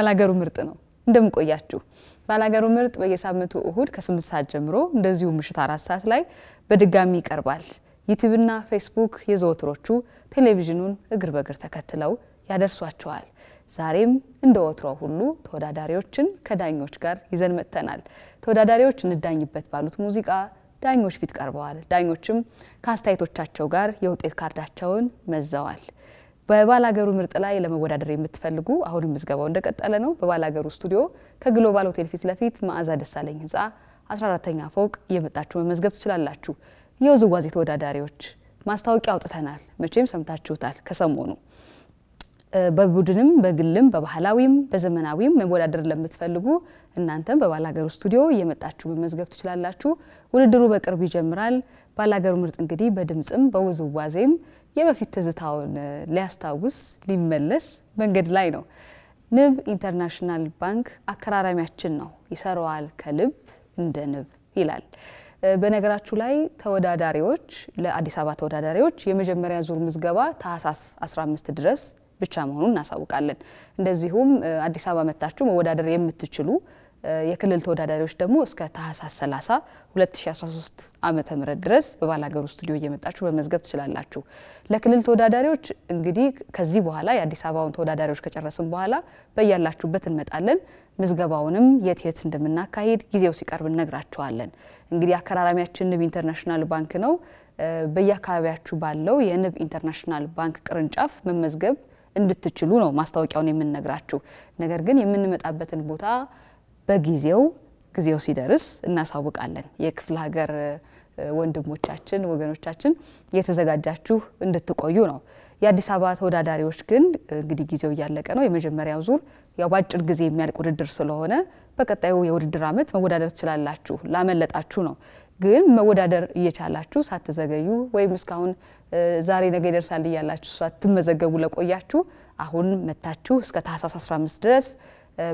ባላገሩ ምርጥ ነው። እንደምቆያችሁ ባላገሩ ምርጥ በየሳምንቱ እሁድ ከስምንት ሰዓት ጀምሮ እንደዚሁ ምሽት አራት ሰዓት ላይ በድጋሚ ይቀርባል። ዩቲዩብና ፌስቡክ የዘወትሮቹ ቴሌቪዥኑን እግር በእግር ተከትለው ያደርሷቸዋል። ዛሬም እንደ ወትሮ ሁሉ ተወዳዳሪዎችን ከዳኞች ጋር ይዘን መጥተናል። ተወዳዳሪዎች እንዳኝበት ባሉት ሙዚቃ ዳኞች ፊት ቀርበዋል። ዳኞችም ከአስተያየቶቻቸው ጋር የውጤት ካርዳቸውን መዘዋል። በባላገሩ ምርጥ ላይ ለመወዳደር የምትፈልጉ አሁንም ምዝገባው እንደቀጠለ ነው። በባላገሩ ስቱዲዮ ከግሎባል ሆቴል ፊት ለፊት መዓዛ ደሳለኝ ህንፃ 14ተኛ ፎቅ እየመጣችሁ መመዝገብ ትችላላችሁ። የውዝዋዜ ተወዳዳሪዎች ማስታወቂያ አውጥተናል። መቼም ሰምታችሁታል ከሰሞኑ በቡድንም በግልም በባህላዊም በዘመናዊም መወዳደር ለምትፈልጉ እናንተም በባላገሩ ስቱዲዮ እየመጣችሁ መመዝገብ ትችላላችሁ። ውድድሩ በቅርብ ይጀምራል። ባላገሩ ምርጥ እንግዲህ በድምፅም በውዝዋዜም የበፊት ትዝታውን ሊያስታውስ ሊመለስ መንገድ ላይ ነው። ንብ ኢንተርናሽናል ባንክ አከራራሚያችን ነው። ይሰራዋል ከልብ እንደ ንብ ይላል። በነገራችሁ ላይ ተወዳዳሪዎች ለአዲስ አበባ ተወዳዳሪዎች የመጀመሪያ ዙር ምዝገባ ታህሳስ 15 ድረስ ብቻ መሆኑን እናሳውቃለን። እንደዚሁም አዲስ አበባ መታችሁ መወዳደር የምትችሉ የክልል ተወዳዳሪዎች ደግሞ እስከ ታህሳስ 30 2013 ዓመተ ምህረት ድረስ በባላገሩ ስቱዲዮ እየመጣችሁ መመዝገብ ትችላላችሁ። ለክልል ተወዳዳሪዎች እንግዲህ ከዚህ በኋላ የአዲስ አበባውን ተወዳዳሪዎች ከጨረስን በኋላ በያላችሁበት እንመጣለን። ምዝገባውንም የት የት እንደምናካሂድ ጊዜው ሲቀርብ እነግራችኋለን። እንግዲህ አከራራሚያችን ንብ ኢንተርናሽናል ባንክ ነው። በየአካባቢያችሁ ባለው የንብ ኢንተርናሽናል ባንክ ቅርንጫፍ መመዝገብ እንድትችሉ ነው ማስታወቂያውን የምንነግራችሁ። ነገር ግን የምንመጣበትን ቦታ በጊዜው ጊዜው ሲደርስ እናሳውቃለን። የክፍለ ሀገር ወንድሞቻችን ወገኖቻችን እየተዘጋጃችሁ እንድትቆዩ ነው። የአዲስ አበባ ተወዳዳሪዎች ግን እንግዲህ ጊዜው እያለቀ ነው። የመጀመሪያው ዙር ያው በአጭር ጊዜ የሚያልቅ ውድድር ስለሆነ በቀጣዩ የውድድር ዓመት መወዳደር ትችላላችሁ። ላመለጣችሁ ነው። ግን መወዳደር እየቻላችሁ ሳትዘገዩ ወይም እስካሁን ዛሬ ነገ ይደርሳል እያላችሁ ሳትመዘገቡ ለቆያችሁ አሁን መታችሁ እስከ ታህሳስ 15 ድረስ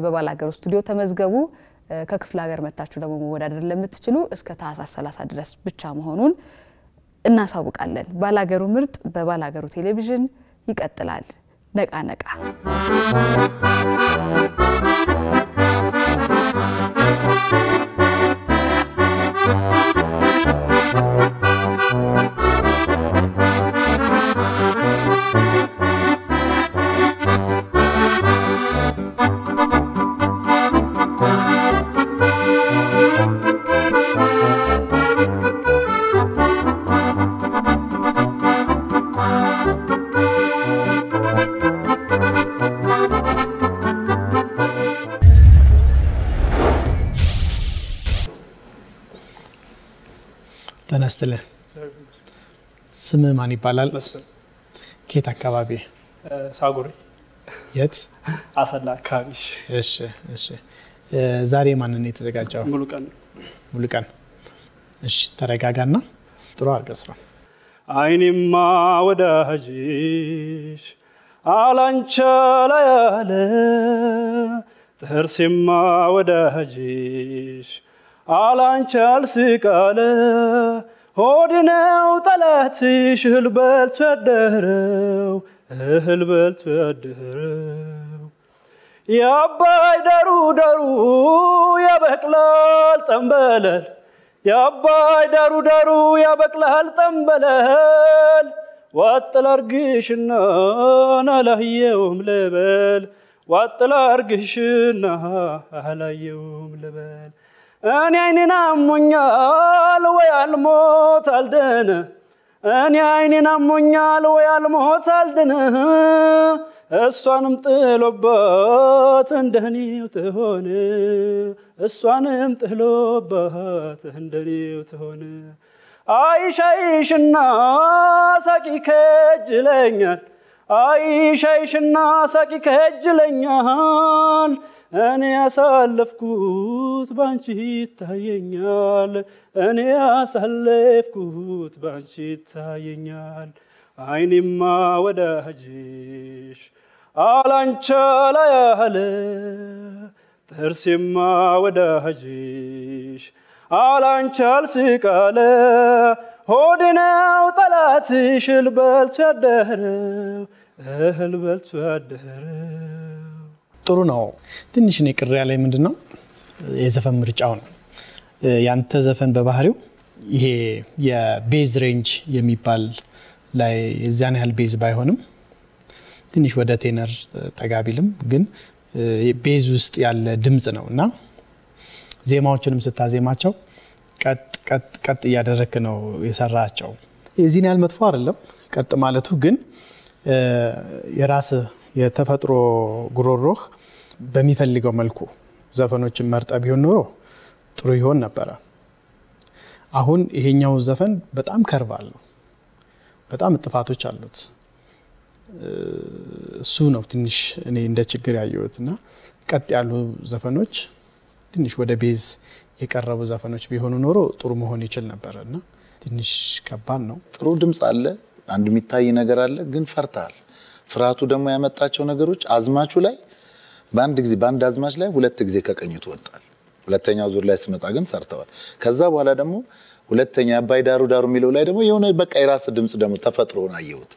በባላገሩ ስቱዲዮ ተመዝገቡ። ከክፍለ ሀገር መታችሁ ደግሞ መወዳደር ለምትችሉ እስከ ታህሳስ 30 ድረስ ብቻ መሆኑን እናሳውቃለን። ባላገሩ ምርጥ በባላገሩ ቴሌቪዥን ይቀጥላል። ነቃ ነቃ ስምህ ማን ይባላል? ከየት አካባቢ? ሳጉሪ የት? አሰላ አካባቢ እሺ፣ እሺ። ዛሬ ማንን ነው የተዘጋጀው? ሙሉ ቀን እሺ፣ ተረጋጋና ጥሩ አድርገህ ስራ። አይኔማ ወዳጅሽ አላንቻ ላይ ያለ ጥርሴማ ወዳጅሽ አላንቻ አልስቃለ ሆድ ነው ጠላትሽ እህል በልቶ ያደረው እህል በልቶ ያደረው። የአባይ ዳሩ ዳሩ ያበቅላል ጠንበለል የአባይ ዳሩ ዳሩ ያበቅላል ጠንበለል። ዋጥ ላርግሽና አላየውም ልበል ዋጥ ላርግሽና አላየውም ልበል እኔ አይኔን አሞኛል ወይ አልሞት አልደነ እኔ አይኔን አሞኛል ወይ አልሞት አልድን? እሷንም ጥሎባት እንደኔው ትሆን? እሷንም ጥሎባት እንደኔው ትሆን? አይሻይሽና ሳቂ ከጅለኛል አይሻይሽና ሳቂ ከጅለኛል እኔ ያሳለፍኩት ባንቺ ይታየኛል እኔ ያሳለፍኩት ባንቺ ይታየኛል አይኔማ ወዳጅሽ አላንቻ ላይ ያለ ጥርሴማ ወዳጅሽ አላንቻል ስቃለ ሆድ ጠላትሽ እህል በልቶ ያደረው እህል በልቶ ያደረው። ጥሩ ነው። ትንሽ እኔ ቅር ያለኝ ምንድን ነው የዘፈን ምርጫው ነው። ያንተ ዘፈን በባህሪው ይሄ የ bass range የሚባል ላይ የዚያን ያህል bass ባይሆንም ትንሽ ወደ tenor ጠጋ ቢልም ግን bass ውስጥ ያለ ድምፅ ነው እና ዜማዎችንም ስታዜማቸው ቀጥ ቀጥ ቀጥ እያደረክ ነው የሰራቸው። የዚህን ያህል መጥፎ አይደለም ቀጥ ማለቱ፣ ግን የራስህ የተፈጥሮ ጉሮሮህ በሚፈልገው መልኩ ዘፈኖችን መርጠ ቢሆን ኖሮ ጥሩ ይሆን ነበረ። አሁን ይሄኛው ዘፈን በጣም ከርቭ አለው፣ በጣም እጥፋቶች አሉት። እሱ ነው ትንሽ እኔ እንደ ችግር ያየሁት እና ቀጥ ያሉ ዘፈኖች ትንሽ ወደ bass የቀረቡ ዘፈኖች ቢሆኑ ኖሮ ጥሩ መሆን ይችል ነበረ እና ትንሽ ከባድ ነው። ጥሩ ድምፅ አለ፣ አንድ የሚታይ ነገር አለ፣ ግን ፈርተሃል። ፍርሃቱ ደግሞ ያመጣቸው ነገሮች አዝማቹ ላይ በአንድ ጊዜ በአንድ አዝማች ላይ ሁለት ጊዜ ከቅኝቱ ወጣል። ሁለተኛው ዙር ላይ ስመጣ ግን ሰርተዋል። ከዛ በኋላ ደግሞ ሁለተኛ አባይ ዳሩ ዳሩ የሚለው ላይ ደግሞ የሆነ በቃ የራስ ድምፅ ደግሞ ተፈጥሮን አየሁት፣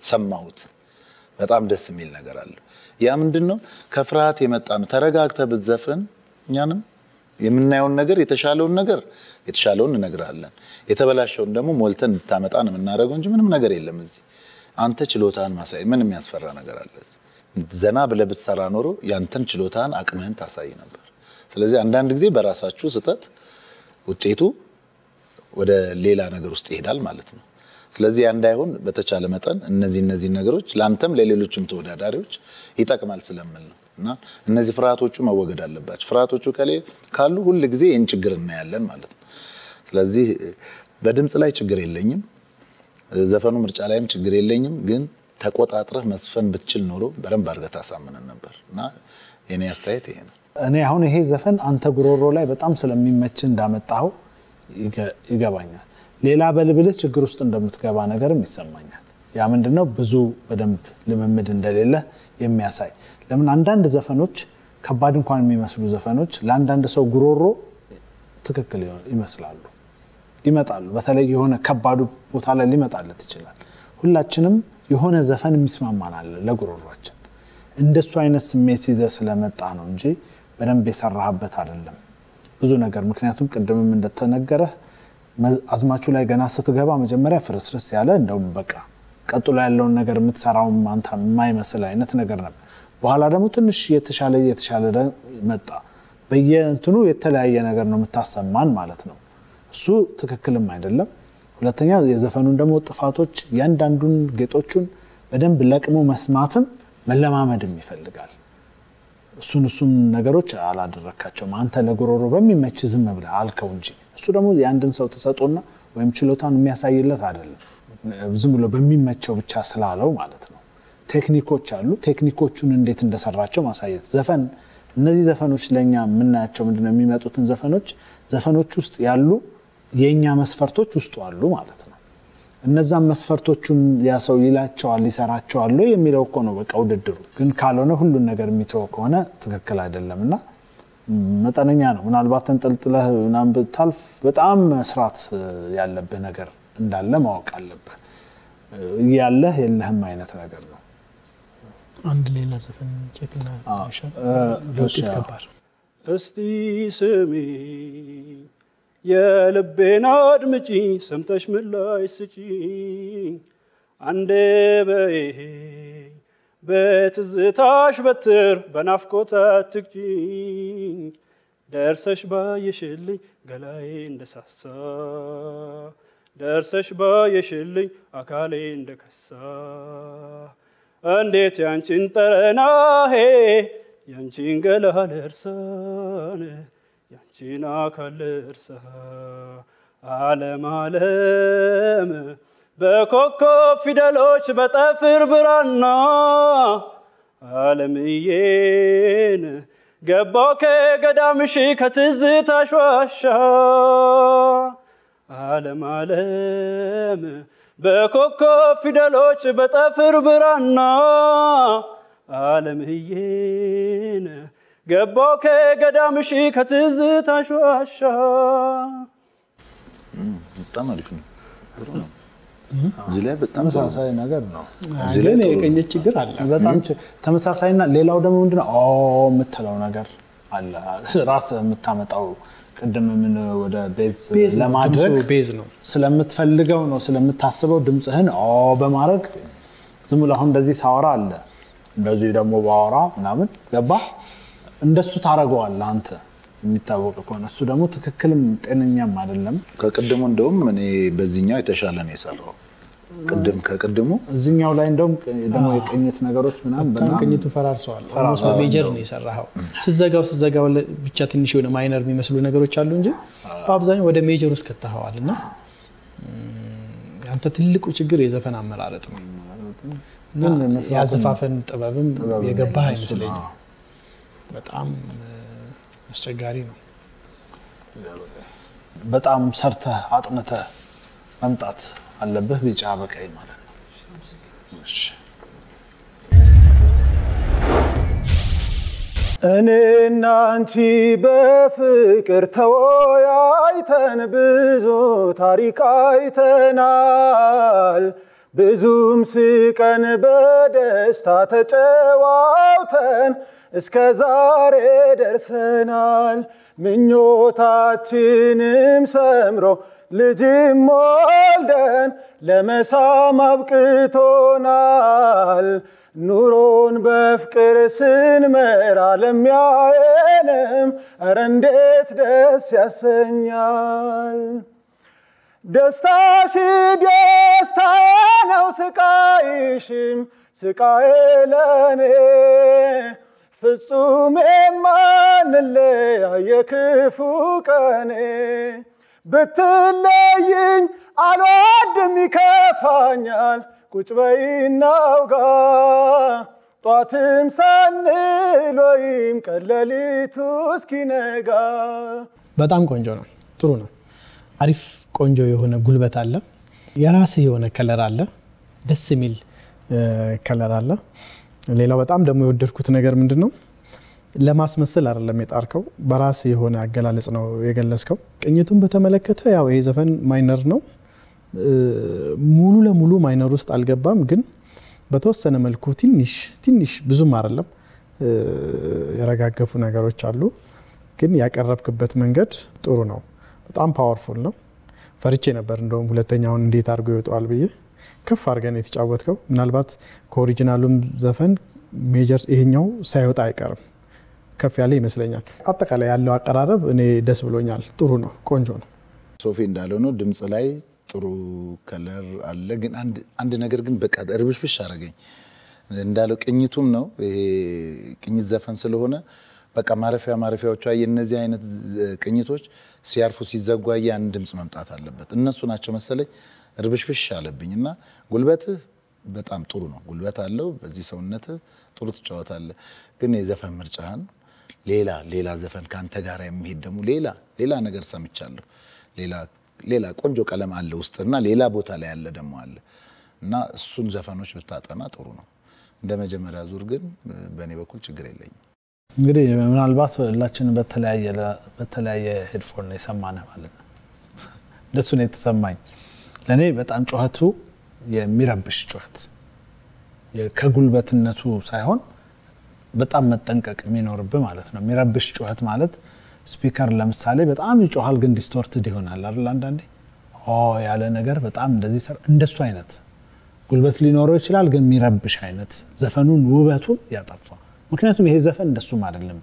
ሰማሁት። በጣም ደስ የሚል ነገር አለ። ያ ምንድን ነው? ከፍርሃት የመጣ ነው። ተረጋግተህ ብትዘፍን እኛንም የምናየውን ነገር የተሻለውን ነገር የተሻለውን እነግራለን፣ የተበላሸውን ደግሞ ሞልተን እንድታመጣ ነው የምናደርገው እንጂ ምንም ነገር የለም እዚህ። አንተ ችሎታህን ማሳየት ምን የሚያስፈራ ነገር አለ? ዘና ብለህ ብትሰራ ኖሮ ያንተን ችሎታህን አቅምህን ታሳይ ነበር። ስለዚህ አንዳንድ ጊዜ በራሳችሁ ስህተት ውጤቱ ወደ ሌላ ነገር ውስጥ ይሄዳል ማለት ነው። ስለዚህ ያ እንዳይሆን በተቻለ መጠን እነዚህ እነዚህ ነገሮች ለአንተም ለሌሎችም ተወዳዳሪዎች ይጠቅማል ስለምል ነው እና እነዚህ ፍርሃቶቹ መወገድ አለባቸው። ፍርሃቶቹ ካሉ ሁል ጊዜ ይህን ችግር እናያለን ማለት ነው። ስለዚህ በድምፅ ላይ ችግር የለኝም፣ ዘፈኑ ምርጫ ላይም ችግር የለኝም። ግን ተቆጣጥረህ መስፈን ብትችል ኖሮ በደንብ አድርገህ ታሳምነን ነበር እና የኔ አስተያየት ይሄ ነው። እኔ አሁን ይሄ ዘፈን አንተ ጉሮሮ ላይ በጣም ስለሚመች እንዳመጣኸው ይገባኛል። ሌላ በልብልህ ችግር ውስጥ እንደምትገባ ነገርም ይሰማኛል። ያ ምንድነው ብዙ በደንብ ልምምድ እንደሌለ የሚያሳይ ለምን አንዳንድ ዘፈኖች ከባድ እንኳን የሚመስሉ ዘፈኖች ለአንዳንድ ሰው ጉሮሮ ትክክል ይመስላሉ፣ ይመጣሉ። በተለይ የሆነ ከባዱ ቦታ ላይ ሊመጣለት ይችላል። ሁላችንም የሆነ ዘፈን የሚስማማን አለ ለጉሮሯችን። እንደሱ አይነት ስሜት ይዘ ስለመጣ ነው እንጂ በደንብ የሰራህበት አይደለም ብዙ ነገር። ምክንያቱም ቅድምም እንደተነገረህ አዝማቹ ላይ ገና ስትገባ መጀመሪያ ፍርስርስ ያለ እንደውም በቃ ቀጥሎ ያለውን ነገር የምትሰራውም አንተ የማይመስል አይነት ነገር ነበር። በኋላ ደግሞ ትንሽ የተሻለ የተሻለ መጣ። በየእንትኑ የተለያየ ነገር ነው የምታሰማን ማለት ነው። እሱ ትክክልም አይደለም። ሁለተኛ የዘፈኑን ደግሞ ጥፋቶች እያንዳንዱን ጌጦቹን በደንብ ለቅሞ መስማትም መለማመድም ይፈልጋል። እሱን እሱም ነገሮች አላደረካቸውም። አንተ ለጉሮሮ በሚመች ዝም ብለህ አልከው እንጂ እሱ ደግሞ የአንድን ሰው ተሰጦና ወይም ችሎታን የሚያሳይለት አይደለም። ዝም ብሎ በሚመቸው ብቻ ስላለው ማለት ነው። ቴክኒኮች አሉ። ቴክኒኮቹን እንዴት እንደሰራቸው ማሳየት ዘፈን እነዚህ ዘፈኖች ለእኛ የምናያቸው ምንድነው የሚመጡትን ዘፈኖች ዘፈኖች ውስጥ ያሉ የእኛ መስፈርቶች ውስጡ አሉ ማለት ነው። እነዛም መስፈርቶቹን ያ ሰው ይላቸዋል ይሰራቸዋል የሚለው እኮ ነው በቃ ውድድሩ። ግን ካልሆነ ሁሉን ነገር የሚተወው ከሆነ ትክክል አይደለም እና መጠነኛ ነው። ምናልባት ተንጠልጥለህ ምናምን ብታልፍ በጣም መስራት ያለብህ ነገር እንዳለ ማወቅ አለብህ። ያለህ የለህም አይነት ነገር ነው። አንድ ሌላ ዘፈን ቼክና እስቲ ስሚ የልቤን አድምጪ ሰምተሽ ምላሽ ስጪ? አንዴ በይ በትዝታሽ በትር በናፍቆት አትግጪኝ ደርሰሽ ባየሽልኝ ገላዬ እንደሳሳ ደርሰሽ ባየሽልኝ አካሌ እንደከሳ እንዴት ያንቺን ጠረናሄ ያንቺን ገላ ልርሳን ያንቺን አካል ልርሳ ዓለም ዓለም በኮከብ ፊደሎች በጠፍር ብራና ዓለምዬን ገባው ከገዳምሽ ከትዝታሽ ዋሻ ዓለም ዓለም በኮከብ ፊደሎች በጠፍር ብራና ዓለምዬን ገባው ከገዳምሽ ከትዝታሽ ዋሻ በጣም አሪፍ ነው። እዚህ ላይ በጣም ተመሳሳይ ነገር ነው። እዚህ ላይ ግን ጥሩ ነው። የቅኝት ችግር አለ። በጣም ተመሳሳይና ሌላው ደግሞ ምንድነው ኦ የምትለው ነገር አለ ራስህ የምታመጣው ቅድም ምን ወደ bass ለማድረግ bass ነው። ስለምትፈልገው ነው ስለምታስበው ድምፅህን በማድረግ ዝም ብሎ አሁን እንደዚህ ሳወራ አለ እንደዚህ ደግሞ ባወራ ምናምን ገባ እንደሱ ታደርገዋለህ አንተ የሚታወቅ ከሆነ እሱ ደግሞ ትክክልም ጤነኛም አይደለም። ከቅድሙ እንደውም እኔ በዚህኛው የተሻለ ነው የሰራው። ቅድም ከቅድሙ እዚኛው ላይ እንደውም ደግሞ የቅኝት ነገሮች ምናምን ቅኝቱ ፈራርሰዋል። በ major ነው የሰራኸው። ስዘጋው ስዘጋው ብቻ ትንሽ የሆነ minor የሚመስሉ ነገሮች አሉ እንጂ በአብዛኛው ወደ major ውስጥ ከተኸዋል እና ም፣ ያንተ ትልቁ ችግር የዘፈን አመራረጥ ነው የአዘፋፈን ጥበብም የገባህ አይመስለኝም። በጣም አስቸጋሪ ነው። በጣም ሰርተህ አጥንተህ መምጣት አለብህ። ቢጫ በቀይ ማለት ነው። እኔና አንቺ በፍቅር ተወያይተን ብዙ ታሪክ አይተናል። ብዙም ስቀን በደስታ ተጨዋውተን እስከ ዛሬ ደርሰናል። ምኞታችንም ሰምሮ ልጅም ወልደን ለመሳም አብቅቶናል። ኑሮን በፍቅር ስንመራ ለሚያየንም እረ እንዴት ደስ ያሰኛል። ደስታሽ ደስታዬ ነው፣ ስቃይሽም ስቃዬ ለኔ ፍጹም የማንለያየ ክፉ ቀኔ ብትለይኝ አልወድም ይከፋኛል። ቁጭ በይ እናውጋ ጧትም ሳንል ወይም ቀለሊቱ እስኪነጋ በጣም ቆንጆ ነው። ጥሩ ነው። አሪፍ ቆንጆ የሆነ ጉልበት አለ። የራስህ የሆነ color አለ። ደስ የሚል color አለ። ሌላው በጣም ደግሞ የወደድኩት ነገር ምንድን ነው፣ ለማስመሰል አይደለም የጣርከው፣ በራስህ የሆነ አገላለጽ ነው የገለጽከው። ቅኝቱን በተመለከተ ያው ይሄ ዘፈን minor ነው፣ ሙሉ ለሙሉ minor ውስጥ አልገባም፣ ግን በተወሰነ መልኩ ትንሽ ትንሽ ብዙም አይደለም የረጋገፉ ነገሮች አሉ። ግን ያቀረብክበት መንገድ ጥሩ ነው። በጣም powerful ነው። ፈርቼ ነበር እንደውም ሁለተኛውን እንዴት አድርጎ ይወጣዋል ብዬ ከፍ አድርገን የተጫወትከው። ምናልባት ከ original ኡም ዘፈን major ይሄኛው ሳይወጣ አይቀርም ከፍ ያለ ይመስለኛል። አጠቃላይ ያለው አቀራረብ እኔ ደስ ብሎኛል። ጥሩ ነው፣ ቆንጆ ነው። ሶፊ እንዳለው ነው። ድምፅ ላይ ጥሩ ከለር አለ። ግን አንድ ነገር ግን በቃ እርብሽብሽ አደረገኝ እንዳለው ቅኝቱም ነው። ይሄ ቅኝት ዘፈን ስለሆነ በቃ ማረፊያ ማረፊያዎቿ የእነዚህ አይነት ቅኝቶች ሲያርፉ ሲዘጓ ያን ድምፅ መምጣት አለበት። እነሱ ናቸው መሰለኝ እርብሽብሽ አለብኝ እና ጉልበትህ በጣም ጥሩ ነው። ጉልበት አለው። በዚህ ሰውነትህ ጥሩ ትጫወታለህ። ግን የዘፈን ምርጫህን ሌላ ሌላ ዘፈን ከአንተ ጋር የሚሄድ ደግሞ ሌላ ሌላ ነገር ሰምቻለሁ። ሌላ ሌላ ቆንጆ ቀለም አለ ውስጥና ሌላ ቦታ ላይ ያለ ደግሞ አለ እና እሱን ዘፈኖች ብታጠና ጥሩ ነው። እንደ መጀመሪያ ዙር ግን በእኔ በኩል ችግር የለኝም። እንግዲህ ምናልባት ሁላችን በተለያየ ሄድፎን ነው የሰማንህ ማለት ነው። እንደሱ ነው የተሰማኝ። ለእኔ በጣም ጩኸቱ የሚረብሽ ጩኸት ከጉልበትነቱ ሳይሆን በጣም መጠንቀቅ የሚኖርብህ ማለት ነው። የሚረብሽ ጩኸት ማለት speaker ለምሳሌ በጣም ይጮሃል፣ ግን distorted ይሆናል አይደል? አንዳንዴ ያለ ነገር በጣም እንደዚህ እንደሱ አይነት ጉልበት ሊኖረው ይችላል፣ ግን የሚረብሽ አይነት ዘፈኑን ውበቱን ያጠፋ ምክንያቱም ይሄ ዘፈን እንደሱም አይደለም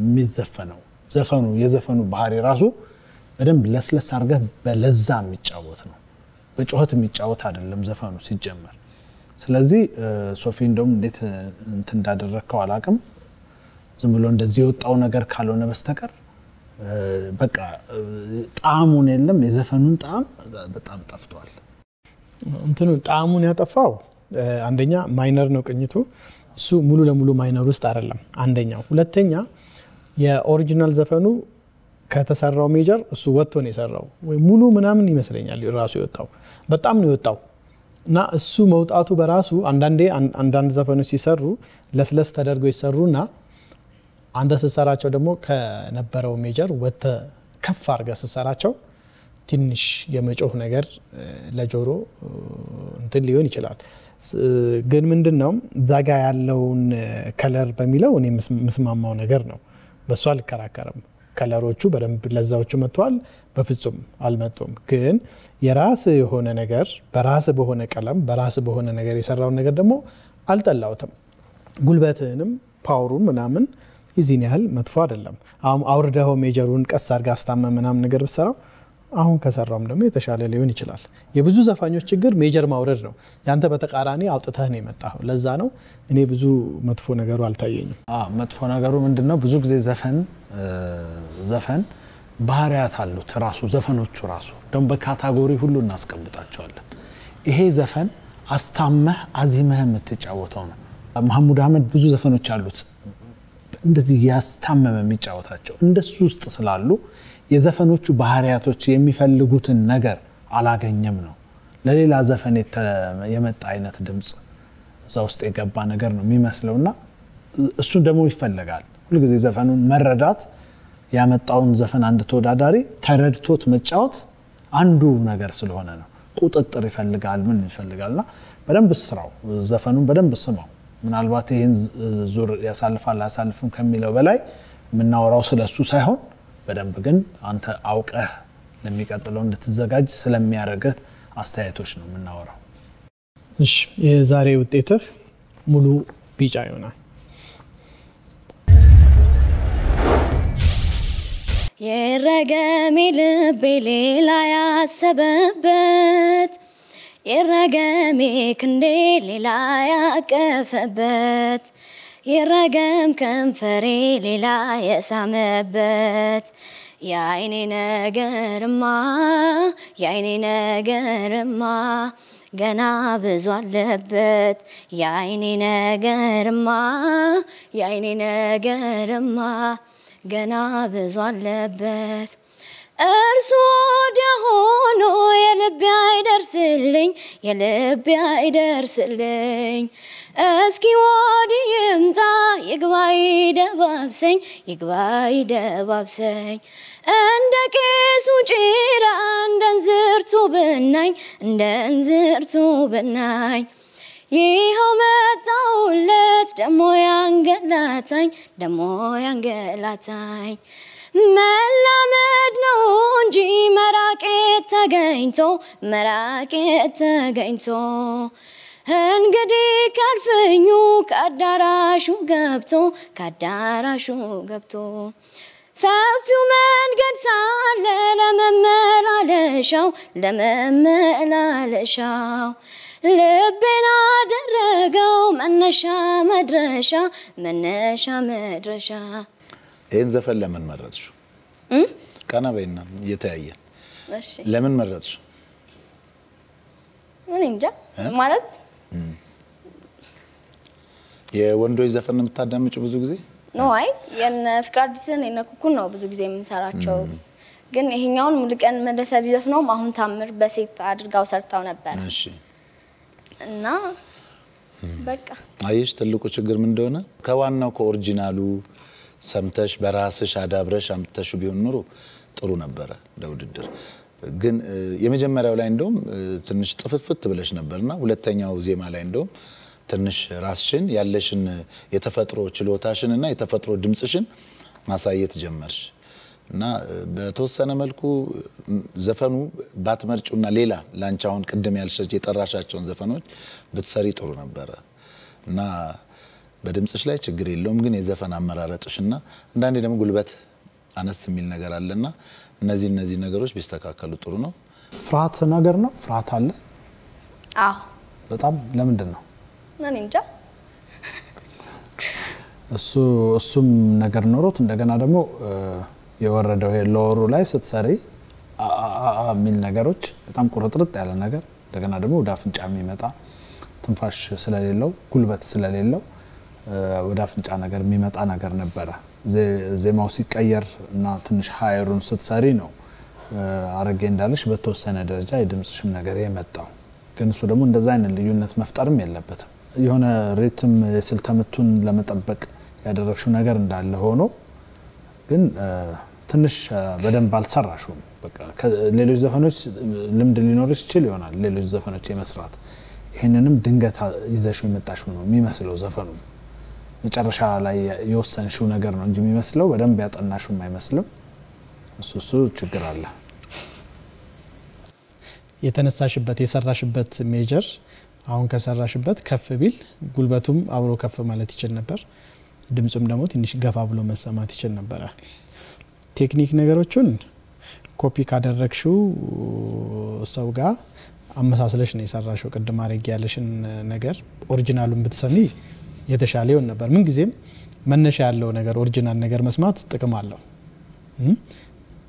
የሚዘፈነው። ዘፈኑ የዘፈኑ ባህሪ ራሱ በደንብ ለስለስ አድርገህ በለዛ የሚጫወት ነው። በጩኸት የሚጫወት አይደለም ዘፈኑ ሲጀመር። ስለዚህ ሶፊ እንደውም እንዴት እንትን እንዳደረግከው አላቅም። ዝም ብሎ እንደዚህ የወጣው ነገር ካልሆነ በስተቀር በቃ ጣዕሙን የለም። የዘፈኑን ጣዕም በጣም ጠፍቷል። እንትኑ ጣዕሙን ያጠፋው አንደኛ minor ነው ቅኝቱ እሱ ሙሉ ለሙሉ minor ውስጥ አይደለም። አንደኛው። ሁለተኛ የ original ዘፈኑ ከተሰራው ሜጀር እሱ ወጥቶ ነው የሰራው ወይ ሙሉ ምናምን ይመስለኛል ራሱ የወጣው በጣም ነው የወጣው እና እሱ መውጣቱ በራሱ አንዳንዴ አንዳንድ ዘፈኖች ሲሰሩ ለስለስ ተደርገው ይሰሩና አንተ ስትሰራቸው ደግሞ ከነበረው ሜጀር ወጥተ ከፍ አድርገህ ስትሰራቸው ትንሽ የመጮህ ነገር ለጆሮ እንትን ሊሆን ይችላል። ግን ምንድን ነው እዛ ጋ ያለውን color በሚለው እኔ ምስ- ምስማማው ነገር ነው። በሱ አልከራከርም። color ኦቹ በደንብ ለዛዎቹ መጥተዋል፣ በፍጹም አልመጡም። ግን የራስ የሆነ ነገር በራስ በሆነ ቀለም በራስ በሆነ ነገር የሰራውን ነገር ደግሞ አልጠላውትም። ጉልበትህንም power ኡን ምናምን የዚህን ያህል መጥፎ አይደለም። አሁን አውርደኸው major ኡን ቀስ አድርገህ አስታመም ምናምን ነገር ብሰራው አሁን ከሰራውም ደግሞ የተሻለ ሊሆን ይችላል። የብዙ ዘፋኞች ችግር major ማውረድ ነው። ያንተ በተቃራኒ አውጥተህ ነው የመጣኸው። ለዛ ነው እኔ ብዙ መጥፎ ነገሩ አልታየኝም። መጥፎ ነገሩ ምንድን ነው? ብዙ ጊዜ ዘፈን ዘፈን ባህሪያት አሉት ራሱ ዘፈኖቹ ራሱ ደግሞ በካታጎሪ ሁሉ እናስቀምጣቸዋለን። ይሄ ዘፈን አስታመህ አዚመህ የምትጫወተው ነው። መሐሙድ አህመድ ብዙ ዘፈኖች አሉት እንደዚህ ያስታመመ የሚጫወታቸው እንደሱ ውስጥ ስላሉ የዘፈኖቹ ባህሪያቶች የሚፈልጉትን ነገር አላገኘም ነው። ለሌላ ዘፈን የመጣ አይነት ድምፅ እዛ ውስጥ የገባ ነገር ነው የሚመስለው እና እሱን ደግሞ ይፈለጋል። ሁልጊዜ ዘፈኑን መረዳት ያመጣውን ዘፈን አንድ ተወዳዳሪ ተረድቶት መጫወት አንዱ ነገር ስለሆነ ነው። ቁጥጥር ይፈልጋል፣ ምን ይፈልጋል እና በደንብ ስራው ዘፈኑን በደንብ ስማው። ምናልባት ይህን ዙር ያሳልፋል አያሳልፍም ከሚለው በላይ የምናወራው ስለሱ ሳይሆን በደንብ ግን አንተ አውቀህ ለሚቀጥለው እንድትዘጋጅ ስለሚያደርግህ አስተያየቶች ነው የምናወራው። እሺ የዛሬ ውጤትህ ሙሉ ቢጫ ይሆናል። የረገሜ ልቤ ሌላ ያሰበበት የረገሜ ክንዴ ሌላ ያቀፈበት የረገም ከንፈሬ ሌላ የሳመበት። የአይኔ ነገርማ የአይኔ ነገርማ ገና ብዙ አለበት። የአይኔ ነገርማ የአይኔ ነገርማ ገና ብዙ አለበት እርሱ ወዲያ ሆኖ የልቤ አይደርስልኝ የልቤ አይደርስልኝ። እስኪ ወዲህ ይምጣ ይግባ ይደባብሰኝ ይግባ ይደባብሰኝ እንደ ቄሱ ጭራ እንደ እንዝርቱ ብናኝ እንደ እንዝርቱ ብናኝ። ይኸው መጣሁለት ደሞ ያንገላታኝ ደሞ ያንገላታኝ መላመድ ነው እንጂ መራቄ ተገኝቶ መራቄ ተገኝቶ እንግዲህ ከልፍኙ ከአዳራሹ ገብቶ ከአዳራሹ ገብቶ ሰፊው መንገድ ሳለ ለመመላለሻው ለመመላለሻው ልቤን አደረገው መነሻ መድረሻ መነሻ መድረሻ ይህን ዘፈን ለምን መረጥሽው? ቀና በይና እየተያየን። እሺ። ለምን መረጥሽው? እኔ እንጃ። ማለት? የወንዶች ዘፈን ነው የምታዳምጪው ብዙ ጊዜ? ነው አይ የነ ፍቅር አዲስን የነ ኩኩን ነው ብዙ ጊዜ የምንሰራቸው። ግን ይሄኛውን ሙሉቀን መለሰ ቢዘፍነውም አሁን ታምር በሴት አድርጋው ሰርታው ነበር። እሺ። እና በቃ። አየሽ ትልቁ ችግር ምን እንደሆነ? ከዋናው ከኦሪጂናሉ ሰምተሽ በራስሽ አዳብረሽ አምጥተሽ ቢሆን ኑሮ ጥሩ ነበረ ለውድድር። ግን የመጀመሪያው ላይ እንደውም ትንሽ ጥፍትፍት ብለሽ ነበርና ሁለተኛው ዜማ ላይ እንደውም ትንሽ ራስሽን ያለሽን የተፈጥሮ ችሎታሽን እና የተፈጥሮ ድምፅሽን ማሳየት ጀመርሽ እና በተወሰነ መልኩ ዘፈኑ ባትመርጩና ሌላ ላንቺ አሁን ቅድም ያልሸች የጠራሻቸውን ዘፈኖች ብትሰሪ ጥሩ ነበረ እና በድምፅሽ ላይ ችግር የለውም፣ ግን የዘፈን አመራረጥሽ እና አንዳንዴ ደግሞ ጉልበት አነስ የሚል ነገር አለና እነዚህ እነዚህ ነገሮች ቢስተካከሉ ጥሩ ነው። ፍርሃት ነገር ነው። ፍርሃት አለ አዎ በጣም ለምንድን ነው እኔ እንጃ እሱ እሱም ነገር ኖሮት እንደገና ደግሞ የወረደው ሎወሩ ላይ ስትሰሪ የሚል ነገሮች በጣም ቁርጥርጥ ያለ ነገር እንደገና ደግሞ ወደ አፍንጫ የሚመጣ ትንፋሽ ስለሌለው ጉልበት ስለሌለው ወደ አፍንጫ ነገር የሚመጣ ነገር ነበረ። ዜማው ሲቀየር እና ትንሽ ሀየሩን ስትሰሪ ነው አረጌ እንዳለሽ በተወሰነ ደረጃ የድምፅሽም ነገር የመጣው ግን እሱ ደግሞ እንደዛ አይነት ልዩነት መፍጠርም የለበትም። የሆነ ሪትም የስልተ ምቱን ለመጠበቅ ያደረግሽው ነገር እንዳለ ሆኖ ግን ትንሽ በደንብ አልሰራሽውም። ሌሎች ዘፈኖች ልምድ ሊኖርሽ ይችል ይሆናል ሌሎች ዘፈኖች የመስራት ይህንንም ድንገት ይዘሽው የመጣሽው ነው የሚመስለው ዘፈኑ መጨረሻ ላይ የወሰንሽው ነገር ነው እንጂ የሚመስለው በደንብ ያጠናሽውም አይመስልም። እሱ እሱ ችግር አለ። የተነሳሽበት የሰራሽበት ሜጀር አሁን ከሰራሽበት ከፍ ቢል ጉልበቱም አብሮ ከፍ ማለት ይችል ነበር። ድምፁም ደግሞ ትንሽ ገፋ ብሎ መሰማት ይችል ነበረ። ቴክኒክ ነገሮቹን ኮፒ ካደረግሽው ሰው ጋር አመሳስለሽ ነው የሰራሽው። ቅድም አድርጌ ያለሽን ነገር original ኡን ብትሰሚ የተሻለ ይሆን ነበር። ምንጊዜም መነሻ ያለው ነገር original ነገር መስማት ጥቅም አለው።?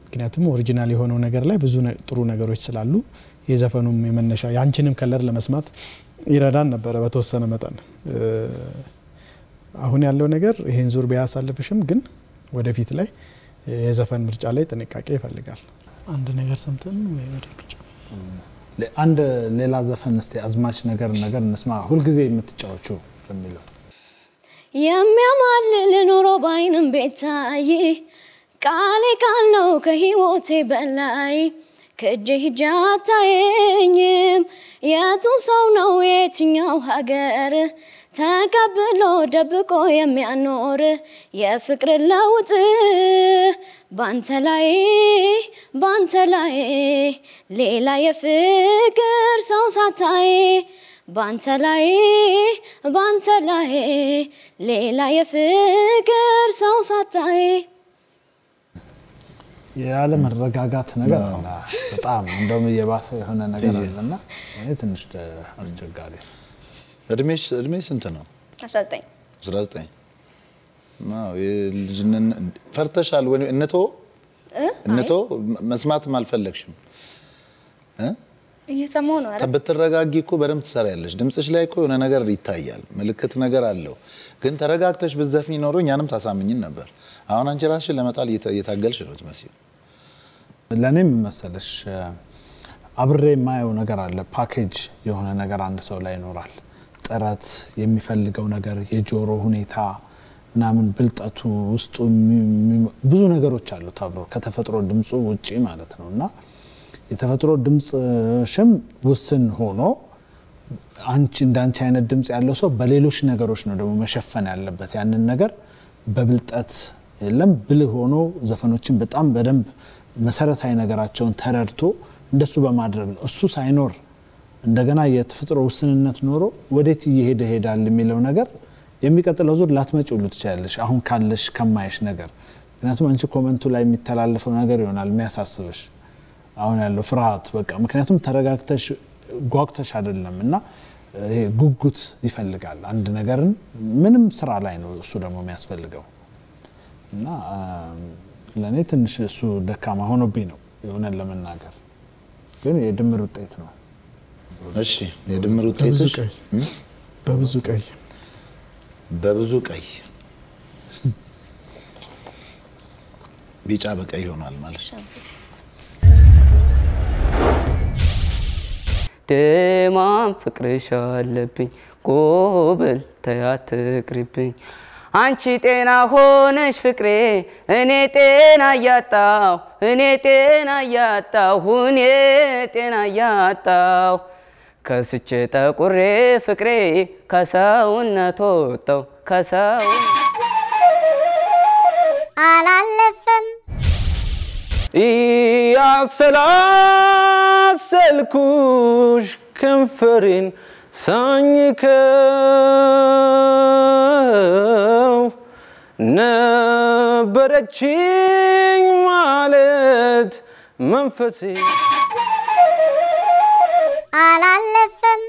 ምክንያቱም original የሆነው ነገር ላይ ብዙ ጥሩ ነገሮች ስላሉ የዘፈኑም የመነሻ የአንቺንም ከለር ለመስማት ይረዳን ነበረ በተወሰነ መጠን። አሁን ያለው ነገር ይሄን ዙር ቢያሳልፍሽም ግን ወደፊት ላይ የዘፈን ምርጫ ላይ ጥንቃቄ ይፈልጋል። አንድ ነገር ሰምተን ወይ ወደ አንድ ሌላ ዘፈን እስቲ አዝማች ነገር ነገር እንስማ። ሁልጊዜ የምትጫወቹ በሚለው የሚያማልል ኑሮ ባይንም ቤታይ ቃሌ ቃል ነው ከህይወቴ በላይ። ከእጄ ሂጄ አታየኝም የቱ ሰው ነው የትኛው ሀገር? ተቀብሎ ደብቆ የሚያኖር የፍቅር ለውጥ ባንተ ላይ ባንተ ላይ። ሌላ የፍቅር ሰው ሳታይ ባንተ ላይ ባንተ ላይ ሌላ የፍቅር ሰው ሳታይ ያለ መረጋጋት ነገር አለ። በጣም እንደውም እየባሰ የሆነ ነገር አለና ትንሽ ደ- አስቸጋሪ ነው። እድሜሽ እድሜ ስንት ነው? 19 19 አዎ፣ የልጅነት ፈርተሻል ወይ? እነቶ እነቶ መስማትም አልፈለግሽም እ? እየሰማሁ ነው። ኧረ ብትረጋጊ እኮ በደንብ ትሰሪያለሽ። ድምፅሽ ላይ እኮ የሆነ ነገር ይታያል፣ ምልክት ነገር አለው። ግን ተረጋግተሽ ብትዘፍኝ ኖሮ እኛንም ታሳምኝን ነበር። አሁን አንቺ ራስሽን ለመጣል እየታ- እየታገልሽ ነው ትመስዪው። ለእኔም መሰለሽ አብሬ የማየው ነገር አለ። ፓኬጅ የሆነ ነገር አንድ ሰው ላይ ይኖራል። ጥረት የሚፈልገው ነገር፣ የጆሮ ሁኔታ ምናምን፣ ብልጠቱ ውስጡ ብዙ ነገሮች አሉት አብሮ ከተፈጥሮ ድምፁ ውጪ ማለት ነው እና የተፈጥሮ ድምፅሽም ውስን ሆኖ አንቺ እንደ አንቺ አይነት ድምፅ ያለው ሰው በሌሎች ነገሮች ነው ደግሞ መሸፈን ያለበት ያንን ነገር በብልጠት የለም ብልህ ሆኖ ዘፈኖችን በጣም በደንብ መሰረታዊ ነገራቸውን ተረድቶ እንደሱ በማድረግ ነው። እሱ ሳይኖር እንደገና የተፈጥሮ ውስንነት ኖሮ ወዴት እየሄደ ሄዳል የሚለው ነገር የሚቀጥለው ዙር ላትመጪ ሁሉ ትችላለሽ፣ አሁን ካለሽ ከማየሽ ነገር። ምክንያቱም አንቺ comment ኡ ላይ የሚተላለፈው ነገር ይሆናል የሚያሳስብሽ አሁን ያለው ፍርሃት በቃ ምክንያቱም ተረጋግተሽ ጓጉተሽ አይደለም እና ይሄ ጉጉት ይፈልጋል አንድ ነገርን ምንም ስራ ላይ ነው እሱ ደግሞ የሚያስፈልገው። እና ለእኔ ትንሽ እሱ ደካማ ሆኖብኝ ነው የሆነን ለመናገር። ግን የድምር ውጤት ነው። እሺ የድምር ውጤትሽ? በብዙ ቀይ በብዙ ቀይ። ቢጫ በቀይ ይሆናል ማለት ደማም ፍቅርሽ አለብኝ ጎብል ተያትቅሪብኝ። አንቺ ጤና ሆነሽ ፍቅሬ እኔ ጤና እያጣሁ እኔ ጤና እያጣሁ እኔ ጤና እያጣሁ። ከስቼ ጠቁሬ ፍቅሬ ከሰውነት ወጣሁ ከሰው አላለፈም እያሰላሰልኩሽ ከንፈሬን ሳኝከው ነበረችኝ ማለት መንፈሴ። አላለፈም።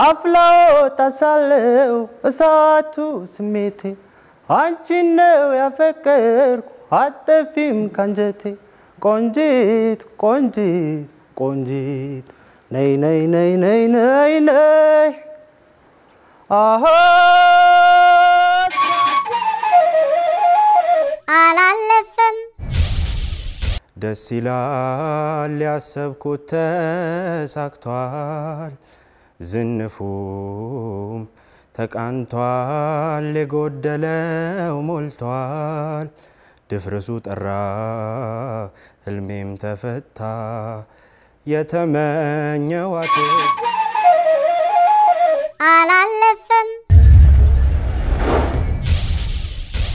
አፍላወት አሳለው እሳቱ ስሜቴ። አንቺን ነው ያፈቀርኩ አጠፊም ካንጀቴ ቆንጂት ቆንጂት ቆንጂት ነይ ነይ ነይ ነይ ነይ ነይ። አሃ! አላለፈም። ደስ ይላል ያሰብኩት ተሳክቷል፣ ዝንፉም ተቃንቷል፣ የጎደለው ሞልቷል። ድፍርሱ ጠራ፣ ህልሜም ተፈታ። የተመኘዋት አላለፈ